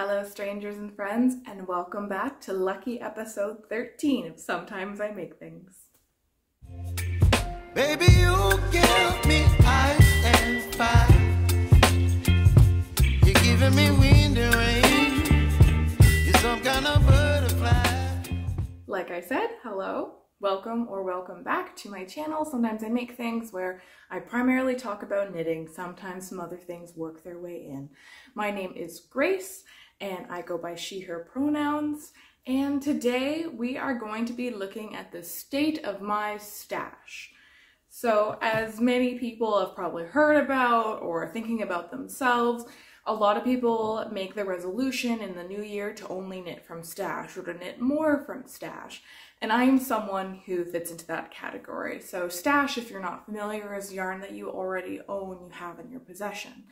Hello, strangers and friends, and welcome back to lucky episode 13 of Sometimes I Make Things. Baby, you give me ice and fire. You're giving me wind and rain. You're some kind of butterfly. Like I said, hello, welcome or welcome back to my channel. Sometimes I make things where I primarily talk about knitting. Sometimes some other things work their way in. My name is Grace and I go by she, her pronouns. And today we are going to be looking at the state of my stash. So as many people have probably heard about or thinking about themselves, a lot of people make the resolution in the new year to only knit from stash or to knit more from stash. And I'm someone who fits into that category. So stash, if you're not familiar, is yarn that you already own, you have in your possession.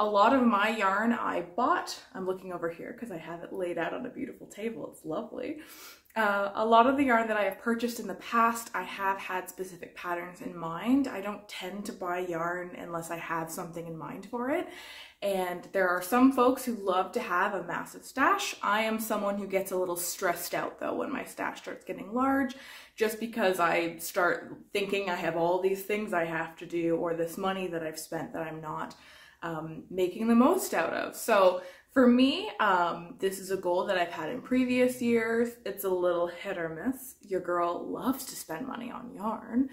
A lot of my yarn I bought, I'm looking over here because I have it laid out on a beautiful table, it's lovely. Uh, a lot of the yarn that I have purchased in the past, I have had specific patterns in mind. I don't tend to buy yarn unless I have something in mind for it. And there are some folks who love to have a massive stash. I am someone who gets a little stressed out though when my stash starts getting large, just because I start thinking I have all these things I have to do or this money that I've spent that I'm not um, making the most out of. So for me, um, this is a goal that I've had in previous years. It's a little hit or miss. Your girl loves to spend money on yarn.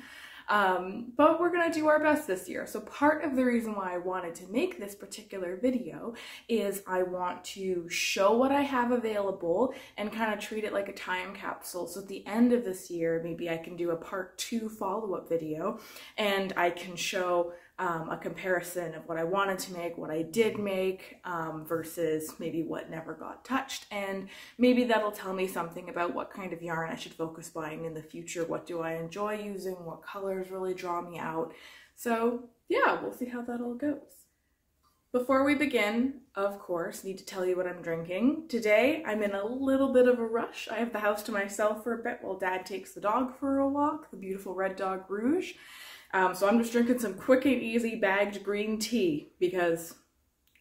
Um, but we're gonna do our best this year. So part of the reason why I wanted to make this particular video is I want to show what I have available and kind of treat it like a time capsule. So at the end of this year, maybe I can do a part two follow-up video and I can show um, a comparison of what I wanted to make, what I did make, um, versus maybe what never got touched. And maybe that'll tell me something about what kind of yarn I should focus buying in the future. What do I enjoy using? What colors really draw me out? So yeah, we'll see how that all goes. Before we begin, of course, need to tell you what I'm drinking. Today, I'm in a little bit of a rush. I have the house to myself for a bit while dad takes the dog for a walk, the beautiful red dog Rouge. Um, so I'm just drinking some quick and easy bagged green tea because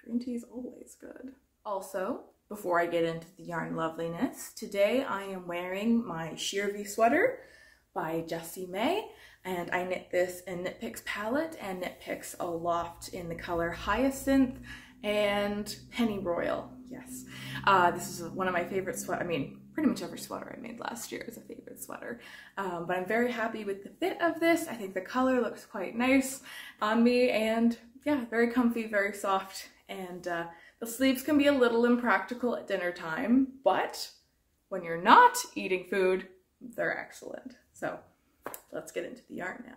green tea is always good. Also, before I get into the yarn loveliness, today I am wearing my Sheer V sweater by Jessie Mae and I knit this in Knit Picks palette and Knit Picks Aloft in the color Hyacinth and Pennyroyal. Yes, uh, this is one of my favorite sweat. I mean, pretty much every sweater I made last year is a favorite sweater. Um, but I'm very happy with the fit of this. I think the color looks quite nice on me and yeah, very comfy, very soft. And uh, the sleeves can be a little impractical at dinner time, but when you're not eating food, they're excellent. So let's get into the yarn now.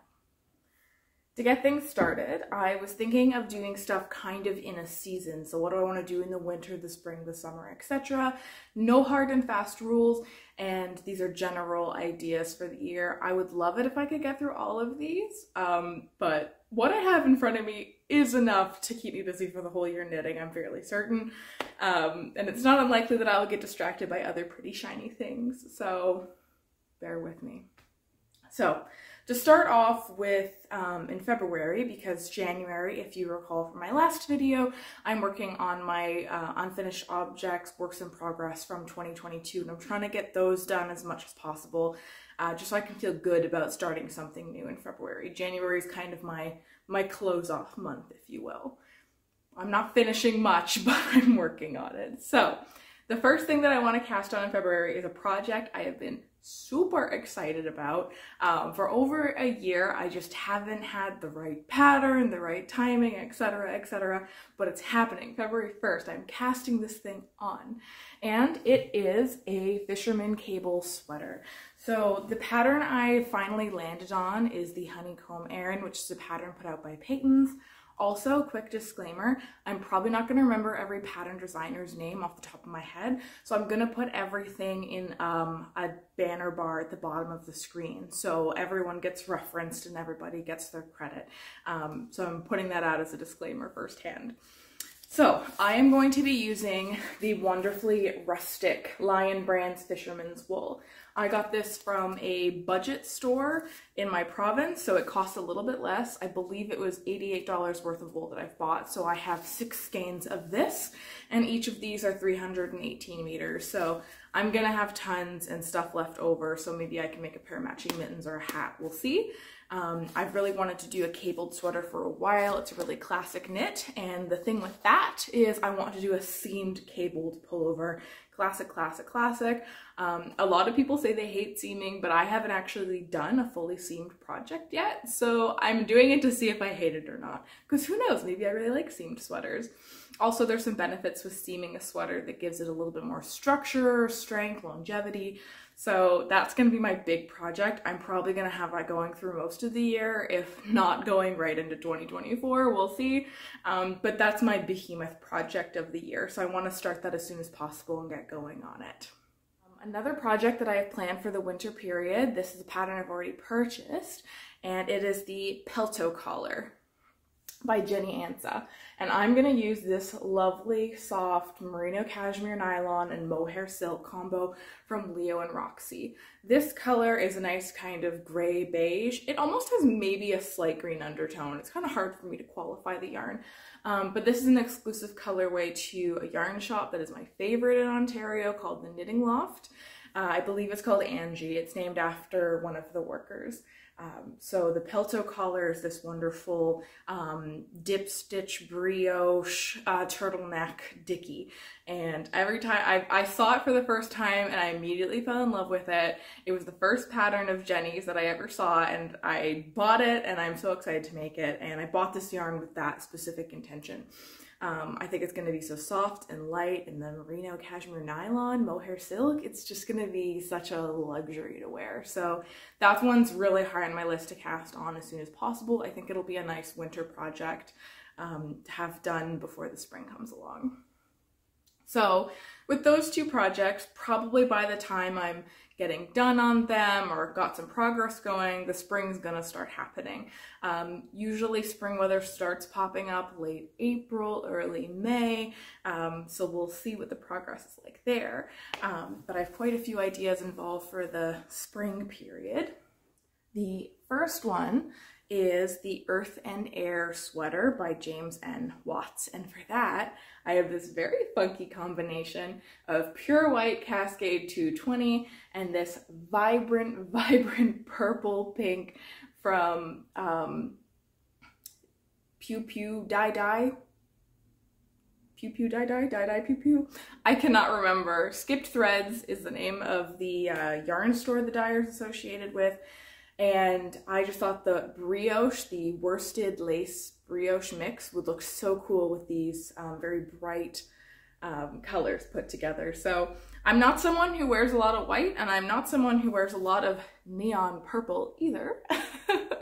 To get things started, I was thinking of doing stuff kind of in a season. So what do I want to do in the winter, the spring, the summer, etc. No hard and fast rules, and these are general ideas for the year. I would love it if I could get through all of these, um, but what I have in front of me is enough to keep me busy for the whole year knitting, I'm fairly certain. Um, and it's not unlikely that I'll get distracted by other pretty shiny things, so bear with me. So, to start off with um, in February, because January, if you recall from my last video, I'm working on my uh, unfinished objects, works in progress from 2022, and I'm trying to get those done as much as possible, uh, just so I can feel good about starting something new in February. January is kind of my, my close off month, if you will. I'm not finishing much, but I'm working on it. So, the first thing that I want to cast on in February is a project I have been super excited about. Um, for over a year, I just haven't had the right pattern, the right timing, etc., etc. But it's happening. February 1st, I'm casting this thing on. And it is a fisherman cable sweater. So the pattern I finally landed on is the Honeycomb Aran, which is a pattern put out by Patons. Also, quick disclaimer, I'm probably not gonna remember every pattern designer's name off the top of my head, so I'm gonna put everything in um, a banner bar at the bottom of the screen so everyone gets referenced and everybody gets their credit. Um, so I'm putting that out as a disclaimer firsthand. So I am going to be using the wonderfully rustic Lion Brands Fisherman's Wool. I got this from a budget store in my province, so it cost a little bit less. I believe it was $88 worth of wool that I've bought. So I have six skeins of this, and each of these are 318 meters. So I'm gonna have tons and stuff left over, so maybe I can make a pair of matching mittens or a hat, we'll see. Um, I've really wanted to do a cabled sweater for a while. It's a really classic knit, and the thing with that is I want to do a seamed cabled pullover classic, classic, classic. Um, a lot of people say they hate seaming, but I haven't actually done a fully seamed project yet. So I'm doing it to see if I hate it or not. Because who knows, maybe I really like seamed sweaters. Also, there's some benefits with steaming a sweater that gives it a little bit more structure, strength, longevity. So that's gonna be my big project. I'm probably gonna have that going through most of the year, if not going right into 2024, we'll see. Um, but that's my behemoth project of the year. So I wanna start that as soon as possible and get going on it. Um, another project that I have planned for the winter period, this is a pattern I've already purchased, and it is the Pelto collar by Jenny Ansah. And I'm gonna use this lovely soft merino cashmere nylon and mohair silk combo from Leo and Roxy. This color is a nice kind of gray beige. It almost has maybe a slight green undertone. It's kind of hard for me to qualify the yarn. Um, but this is an exclusive colorway to a yarn shop that is my favorite in Ontario called the Knitting Loft. Uh, I believe it's called Angie. It's named after one of the workers. Um, so the Pelto collar is this wonderful um, dip stitch brioche uh, turtleneck dicky. And every time I, I saw it for the first time and I immediately fell in love with it. It was the first pattern of Jenny's that I ever saw and I bought it and I'm so excited to make it. And I bought this yarn with that specific intention. Um, I think it's going to be so soft and light and the merino cashmere nylon, mohair silk, it's just going to be such a luxury to wear. So that one's really high on my list to cast on as soon as possible. I think it'll be a nice winter project um, to have done before the spring comes along. So with those two projects, probably by the time I'm getting done on them or got some progress going, the spring's gonna start happening. Um, usually spring weather starts popping up late April, early May, um, so we'll see what the progress is like there. Um, but I have quite a few ideas involved for the spring period. The first one is the Earth and Air sweater by James N. Watts. And for that, I have this very funky combination of pure white Cascade 220 and this vibrant, vibrant purple pink from um, Pew Pew Dye Dye. Pew Pew Dye Dye, Die Dye Pew Pew. I cannot remember. Skipped Threads is the name of the uh, yarn store the dye is associated with. And I just thought the brioche, the worsted lace brioche mix would look so cool with these um, very bright um, colors put together. So I'm not someone who wears a lot of white and I'm not someone who wears a lot of neon purple either.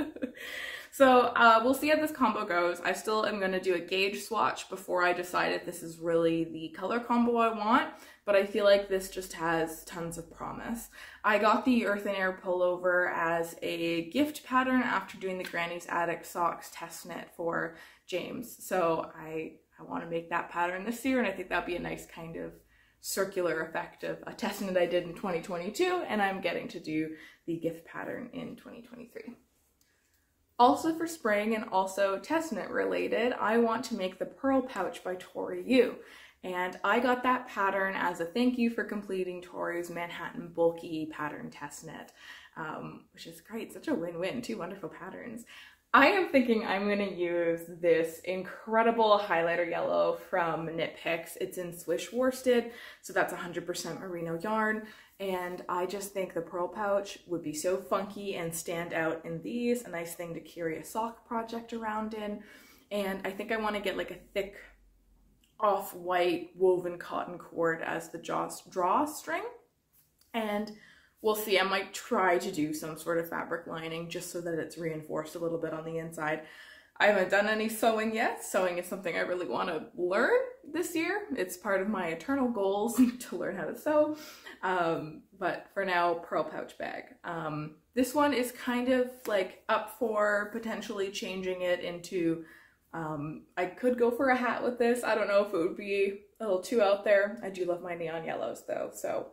so uh, we'll see how this combo goes. I still am going to do a gauge swatch before I decide if this is really the color combo I want but I feel like this just has tons of promise. I got the Earth and Air pullover as a gift pattern after doing the Granny's Attic socks test knit for James. So I, I want to make that pattern this year and I think that'd be a nice kind of circular effect of a test knit I did in 2022 and I'm getting to do the gift pattern in 2023. Also for spring and also test knit related, I want to make the Purl Pouch by Tori Yu. And I got that pattern as a thank you for completing Tori's Manhattan Bulky pattern test knit, um, which is great. Such a win-win, two wonderful patterns. I am thinking I'm going to use this incredible highlighter yellow from Knit Picks. It's in Swish worsted, so that's 100% merino yarn. And I just think the Purl Pouch would be so funky and stand out in these. A nice thing to carry a sock project around in. And I think I want to get like a thick off-white woven cotton cord as the drawstring. And we'll see, I might try to do some sort of fabric lining just so that it's reinforced a little bit on the inside. I haven't done any sewing yet. Sewing is something I really want to learn this year. It's part of my eternal goals to learn how to sew. Um, but for now, Purl Pouch bag. Um, this one is kind of like up for potentially changing it into um, I could go for a hat with this. I don't know if it would be a little too out there. I do love my neon yellows though, so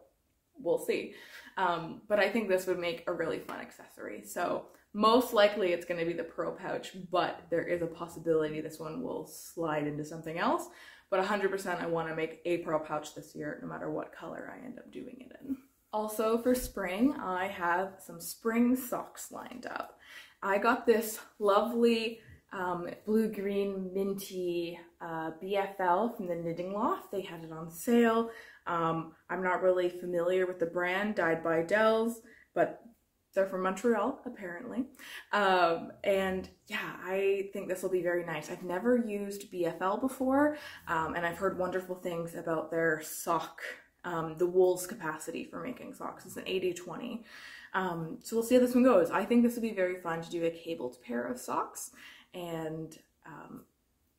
we'll see. Um, but I think this would make a really fun accessory. So most likely it's going to be the Purl Pouch, but there is a possibility this one will slide into something else. But 100% I want to make a Purl Pouch this year, no matter what color I end up doing it in. Also for spring, I have some spring socks lined up. I got this lovely um, blue-green minty uh, BFL from the Knitting Loft. They had it on sale. Um, I'm not really familiar with the brand, Dyed by Delz, but they're from Montreal, apparently. Um, and yeah, I think this will be very nice. I've never used BFL before, um, and I've heard wonderful things about their sock, um, the wool's capacity for making socks. It's an 80-20. Um, so we'll see how this one goes. I think this will be very fun to do a cabled pair of socks. And um,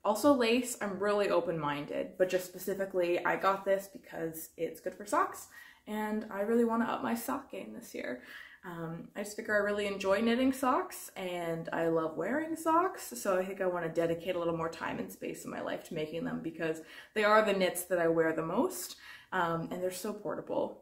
also lace, I'm really open-minded, but just specifically, I got this because it's good for socks, and I really want to up my sock game this year. Um, I just figure I really enjoy knitting socks and I love wearing socks, so I think I want to dedicate a little more time and space in my life to making them because they are the knits that I wear the most um, and they're so portable.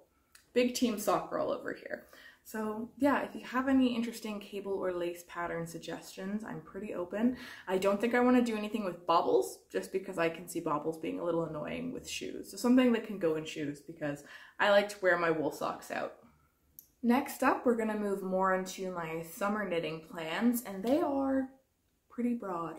Big team sock girl over here. So yeah, if you have any interesting cable or lace pattern suggestions, I'm pretty open. I don't think I want to do anything with baubles just because I can see baubles being a little annoying with shoes. So something that can go in shoes because I like to wear my wool socks out. Next up, we're gonna move more into my summer knitting plans, and they are pretty broad.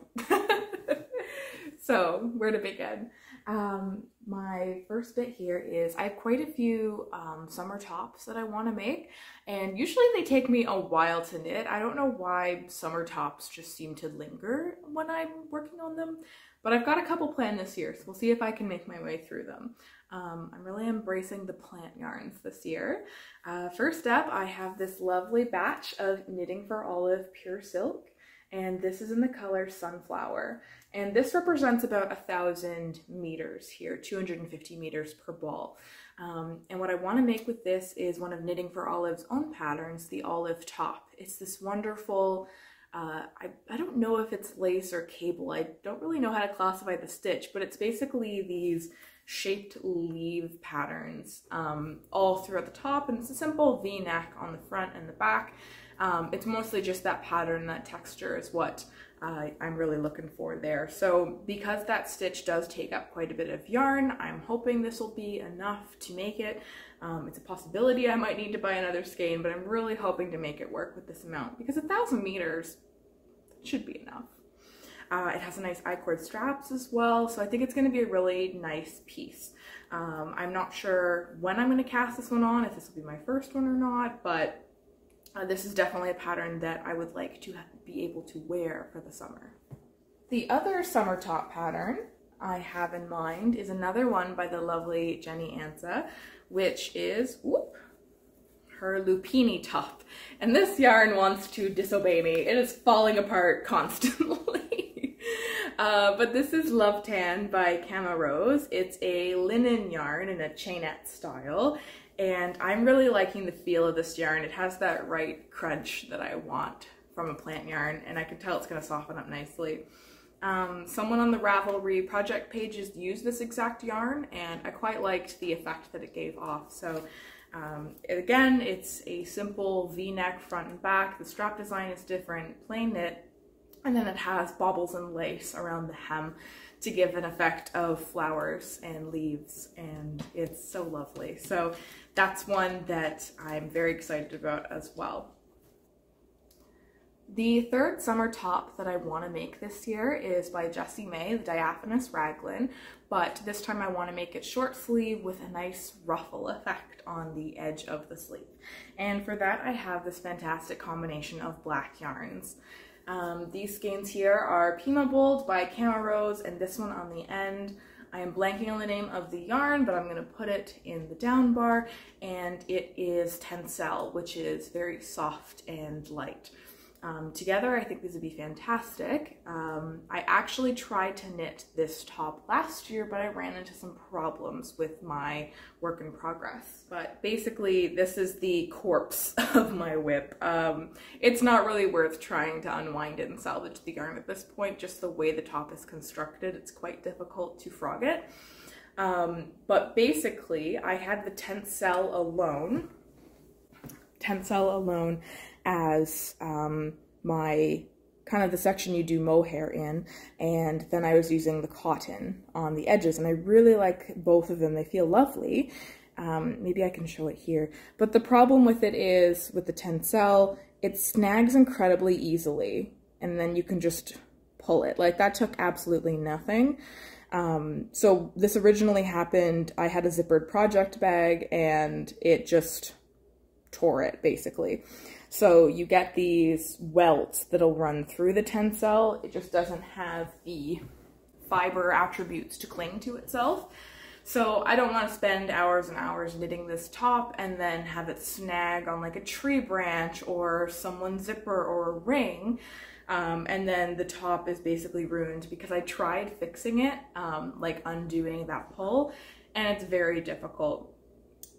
so where to begin? Um, my first bit here is I have quite a few um, summer tops that I want to make and usually they take me a while to knit. I don't know why summer tops just seem to linger when I'm working on them but I've got a couple planned this year so we'll see if I can make my way through them. Um, I'm really embracing the plant yarns this year. Uh, first up I have this lovely batch of Knitting for Olive Pure Silk and this is in the color Sunflower. And this represents about a thousand meters here, 250 meters per ball. Um, and what I want to make with this is one of Knitting for Olive's own patterns, the Olive Top. It's this wonderful, uh, I, I don't know if it's lace or cable. I don't really know how to classify the stitch, but it's basically these shaped leaf patterns um, all throughout the top. And it's a simple V-neck on the front and the back. Um, it's mostly just that pattern, that texture is what uh, I'm really looking for there. So because that stitch does take up quite a bit of yarn, I'm hoping this will be enough to make it. Um, it's a possibility I might need to buy another skein, but I'm really hoping to make it work with this amount because a thousand meters should be enough. Uh, it has a nice I-cord straps as well, so I think it's going to be a really nice piece. Um, I'm not sure when I'm going to cast this one on, if this will be my first one or not, but uh, this is definitely a pattern that I would like to be able to wear for the summer. The other summer top pattern I have in mind is another one by the lovely Jenny Ansah, which is, whoop, her Lupiini top. And this yarn wants to disobey me. It is falling apart constantly. uh, but this is Lovetand by CaMaRose. It's a linen yarn in a chainette style and I'm really liking the feel of this yarn. It has that right crunch that I want from a plant yarn and I can tell it's going to soften up nicely. Um, someone on the Ravelry project pages used this exact yarn and I quite liked the effect that it gave off. So um, again, it's a simple v-neck front and back. The strap design is different, plain knit, and then it has baubles and lace around the hem to give an effect of flowers and leaves and it's so lovely. So that's one that I'm very excited about as well. The third summer top that I want to make this year is by Jessie Mae, the Diaphanous Raglan, but this time I want to make it short sleeve with a nice ruffle effect on the edge of the sleeve. And for that I have this fantastic combination of black yarns. Um, these skeins here are Pimabold by CaMaRose and this one on the end. I am blanking on the name of the yarn, but I'm to put it in the down bar and it is Tencel, which is very soft and light. Um, together, I think these would be fantastic. Um, I actually tried to knit this top last year, but I ran into some problems with my work in progress. But basically, this is the corpse of my whip. Um, it's not really worth trying to unwind it and salvage the yarn at this point, just the way the top is constructed, it's quite difficult to frog it. Um, but basically, I had the Tencel alone, Tencel alone as um, my kind of the section you do mohair in and then I was using the cotton on the edges and I really like both of them. They feel lovely. Um, maybe I can show it here. But the problem with it is with the tencel it snags incredibly easily and then you can just pull it. Like that took absolutely nothing. Um, so this originally happened I had a zippered project bag and it just tore it basically so you get these welts that'll run through the tencel. It just doesn't have the fiber attributes to cling to itself. So I don't want to spend hours and hours knitting this top and then have it snag on like a tree branch or someone's zipper or a ring. Um, and then the top is basically ruined because I tried fixing it, um, like undoing that pull, and it's very difficult.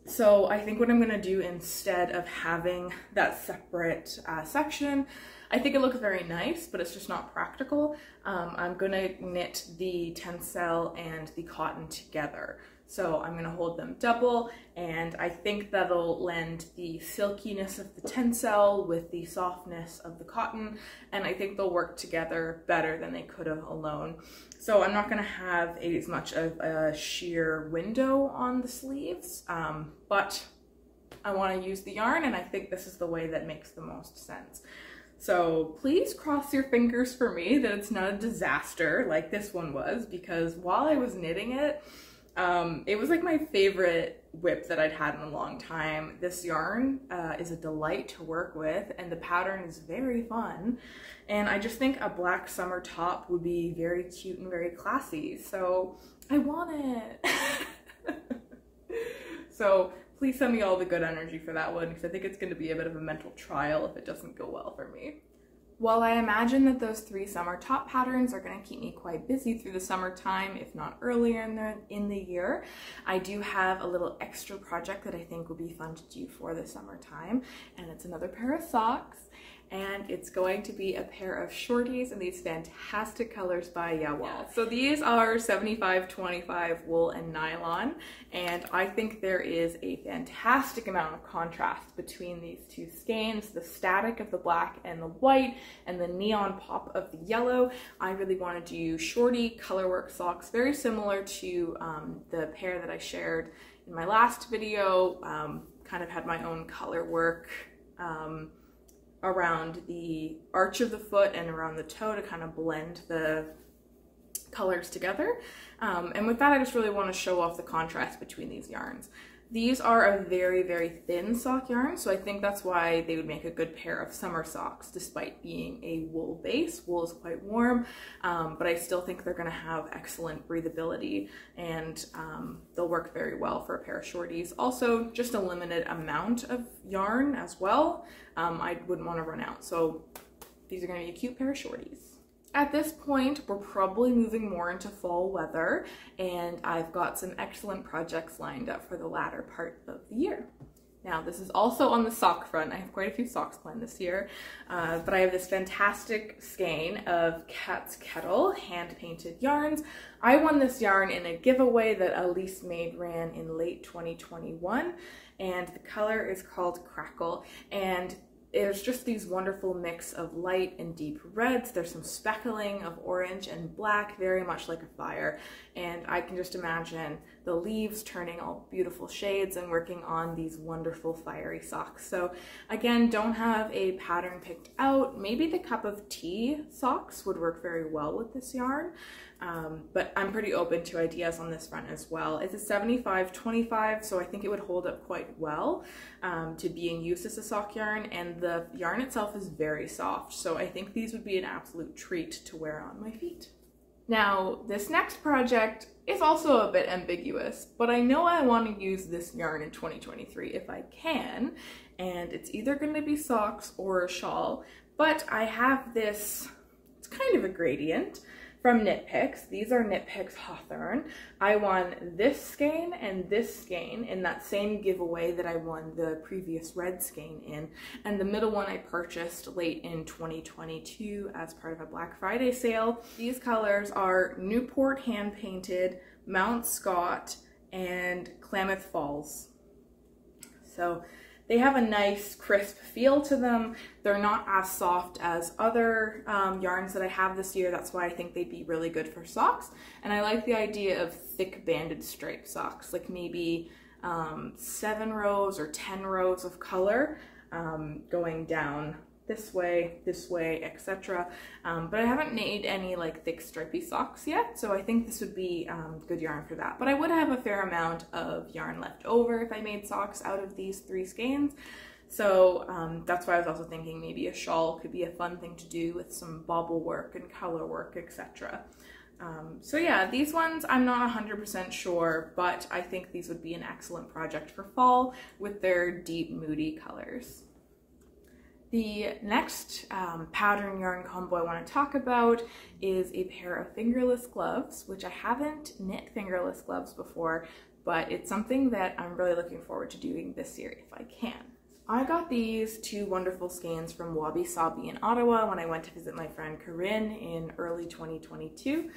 So I think what I'm gonna do instead of having that separate uh, section, I think it looks very nice, but it's just not practical. Um, I'm gonna knit the tencel and the cotton together. So I'm gonna hold them double and I think that'll lend the silkiness of the tencel with the softness of the cotton and I think they'll work together better than they could have alone. So I'm not gonna have as much of a sheer window on the sleeves, um, but I wanna use the yarn and I think this is the way that makes the most sense. So please cross your fingers for me that it's not a disaster like this one was because while I was knitting it, um, it was like my favorite whip that I'd had in a long time. This yarn uh, is a delight to work with and the pattern is very fun. And I just think a black summer top would be very cute and very classy. So I want it. so please send me all the good energy for that one because I think it's going to be a bit of a mental trial if it doesn't go well for me. While I imagine that those three summer top patterns are going to keep me quite busy through the summertime, if not earlier in the, in the year, I do have a little extra project that I think will be fun to do for the summertime, and it's another pair of socks and it's going to be a pair of shorties in these fantastic colors by Jawoll. So these are 75-25 wool and nylon, and I think there is a fantastic amount of contrast between these two skeins, the static of the black and the white, and the neon pop of the yellow. I really want to do shorty colorwork socks, very similar to um, the pair that I shared in my last video, um, kind of had my own color work um, around the arch of the foot and around the toe to kind of blend the colors together. Um, and with that, I just really want to show off the contrast between these yarns. These are a very, very thin sock yarn, so I think that's why they would make a good pair of summer socks, despite being a wool base. Wool is quite warm, um, but I still think they're gonna have excellent breathability and um, they'll work very well for a pair of shorties. Also, just a limited amount of yarn as well. Um, I wouldn't wanna run out, so these are gonna be a cute pair of shorties. At this point, we're probably moving more into fall weather and I've got some excellent projects lined up for the latter part of the year. Now, this is also on the sock front. I have quite a few socks planned this year, uh, but I have this fantastic skein of Kats Kettle hand-painted yarns. I won this yarn in a giveaway that Elise Made ran in late 2021, and the color is called Crackle, and there's just these wonderful mix of light and deep reds. There's some speckling of orange and black, very much like a fire. And I can just imagine the leaves turning all beautiful shades and working on these wonderful fiery socks. So again, don't have a pattern picked out. Maybe the cup of tea socks would work very well with this yarn. Um, but I'm pretty open to ideas on this front as well. It's a 75-25, so I think it would hold up quite well um, to being used as a sock yarn, and the yarn itself is very soft, so I think these would be an absolute treat to wear on my feet. Now, this next project is also a bit ambiguous, but I know I want to use this yarn in 2023 if I can, and it's either going to be socks or a shawl, but I have this, it's kind of a gradient, from Knit Picks. These are Knit Picks Hawthorne. I won this skein and this skein in that same giveaway that I won the previous red skein in. And the middle one I purchased late in 2022 as part of a Black Friday sale. These colors are Newport hand painted Mount Scott, and Klamath Falls. So they have a nice crisp feel to them. They're not as soft as other um, yarns that I have this year. That's why I think they'd be really good for socks. And I like the idea of thick banded stripe socks, like maybe um, seven rows or 10 rows of color um, going down this way, this way, etc. Um, but I haven't made any like thick stripy socks yet, so I think this would be um, good yarn for that. But I would have a fair amount of yarn left over if I made socks out of these three skeins. So um, that's why I was also thinking maybe a shawl could be a fun thing to do with some bobble work and color work, etc. Um, so yeah, these ones I'm not 100% sure, but I think these would be an excellent project for fall with their deep moody colors. The next um, pattern yarn combo I want to talk about is a pair of fingerless gloves, which I haven't knit fingerless gloves before, but it's something that I'm really looking forward to doing this year if I can. I got these two wonderful skeins from Wabi Sabi in Ottawa when I went to visit my friend Corinne in early 2022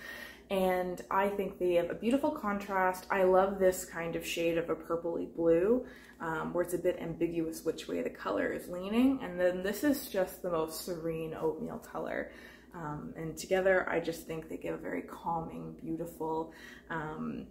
and I think they have a beautiful contrast. I love this kind of shade of a purpley blue um, where it's a bit ambiguous which way the color is leaning. And then this is just the most serene oatmeal color. Um, and together, I just think they give a very calming, beautiful um,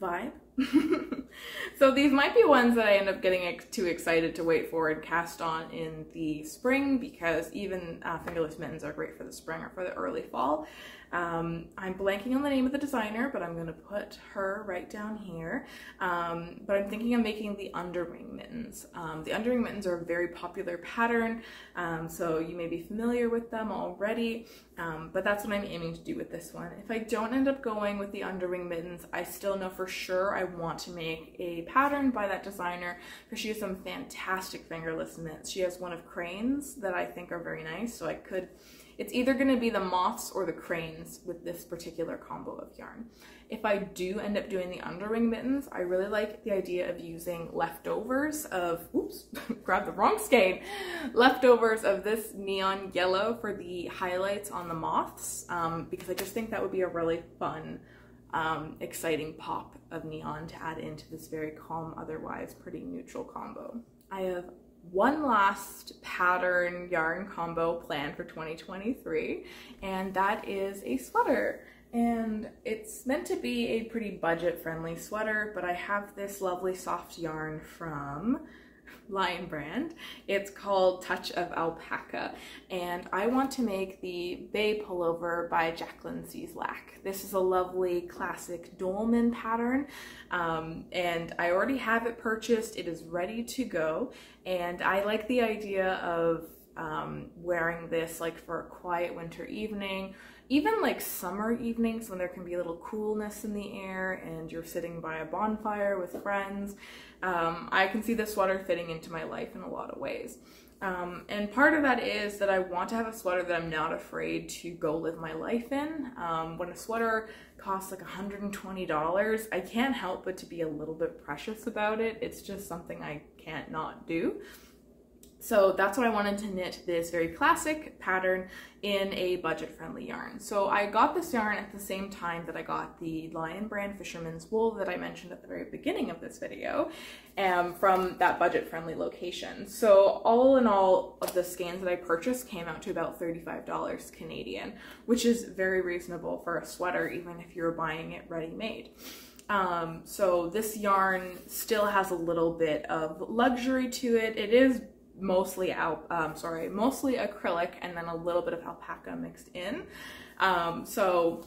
vibe. so these might be ones that I end up getting too excited to wait for and cast on in the spring because even uh, fingerless mittens are great for the spring or for the early fall. Um, I'm blanking on the name of the designer, but I'm gonna put her right down here. Um, but I'm thinking of making the underwing mittens. Um, the underwing mittens are a very popular pattern, um, so you may be familiar with them already, um, but that's what I'm aiming to do with this one. If I don't end up going with the underwing mittens, I still know for sure I want to make a pattern by that designer because she has some fantastic fingerless mitts. She has one of Crane's that I think are very nice, so I could it's either going to be the moths or the cranes with this particular combo of yarn. If I do end up doing the underwing mittens, I really like the idea of using leftovers of, oops, grabbed the wrong skein, leftovers of this neon yellow for the highlights on the moths, um, because I just think that would be a really fun, um, exciting pop of neon to add into this very calm, otherwise pretty neutral combo. I have one last pattern yarn combo planned for 2023 and that is a sweater and it's meant to be a pretty budget friendly sweater but I have this lovely soft yarn from Lion brand. It's called Touch of Alpaca, and I want to make the Bay Pullover by Jacqueline Cieslak. This is a lovely classic dolman pattern, um, and I already have it purchased. It is ready to go, and I like the idea of um, wearing this like for a quiet winter evening even like summer evenings when there can be a little coolness in the air and you're sitting by a bonfire with friends, um, I can see the sweater fitting into my life in a lot of ways. Um, and part of that is that I want to have a sweater that I'm not afraid to go live my life in. Um, when a sweater costs like $120, I can't help but to be a little bit precious about it. It's just something I can't not do. So that's what I wanted to knit this very classic pattern in a budget-friendly yarn. So I got this yarn at the same time that I got the Lion brand Fisherman's Wool that I mentioned at the very beginning of this video um, from that budget-friendly location. So all in all of the skeins that I purchased came out to about $35 Canadian, which is very reasonable for a sweater even if you're buying it ready-made. Um, so this yarn still has a little bit of luxury to it. It is mostly out, um, sorry, mostly acrylic and then a little bit of alpaca mixed in. Um, so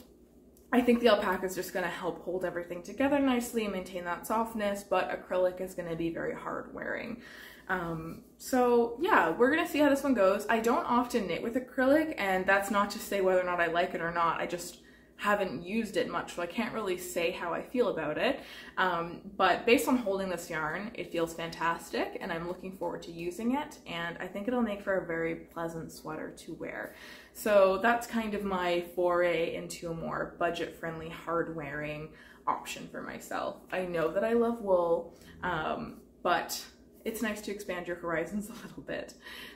I think the alpaca is just going to help hold everything together nicely and maintain that softness, but acrylic is going to be very hard wearing. Um, so yeah, we're gonna see how this one goes. I don't often knit with acrylic and that's not to say whether or not I like it or not. I just haven't used it much, so I can't really say how I feel about it. Um, but based on holding this yarn, it feels fantastic and I'm looking forward to using it and I think it'll make for a very pleasant sweater to wear. So that's kind of my foray into a more budget-friendly, hard-wearing option for myself. I know that I love wool, um, but it's nice to expand your horizons a little bit.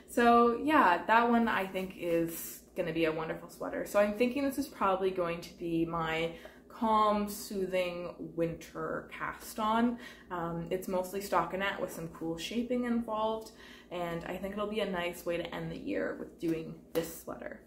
So yeah, that one I think is going to be a wonderful sweater. So I'm thinking this is probably going to be my calm, soothing winter cast on. Um, it's mostly stockinette with some cool shaping involved, and I think it'll be a nice way to end the year with doing this sweater.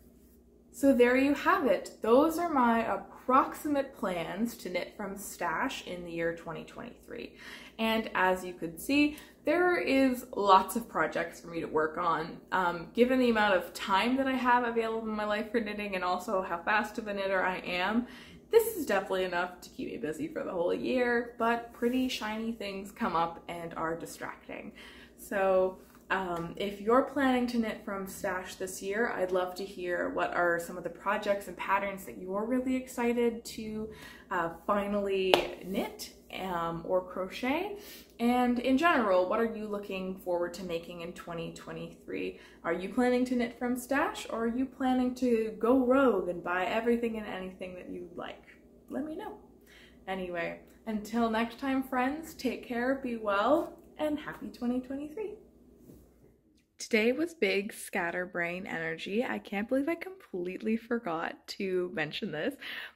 So there you have it. Those are my approximate plans to knit from stash in the year 2023. And as you could see, there is lots of projects for me to work on. Um, given the amount of time that I have available in my life for knitting and also how fast of a knitter I am, this is definitely enough to keep me busy for the whole year, but pretty shiny things come up and are distracting. So um, if you're planning to knit from stash this year, I'd love to hear what are some of the projects and patterns that you're really excited to uh, finally knit um, or crochet. And in general, what are you looking forward to making in 2023? Are you planning to knit from stash or are you planning to go rogue and buy everything and anything that you like? Let me know. Anyway, until next time, friends, take care, be well, and happy 2023. Today was big scatterbrain energy. I can't believe I completely forgot to mention this,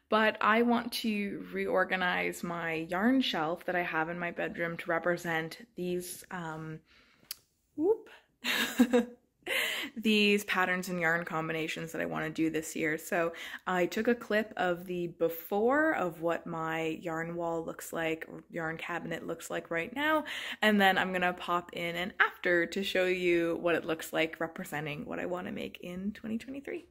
but I want to reorganize my yarn shelf that I have in my bedroom to represent these um whoop these patterns and yarn combinations that I want to do this year. So I took a clip of the before of what my yarn wall looks like, yarn cabinet looks like right now, and then I'm going to pop in an after to show you what it looks like representing what I want to make in 2023.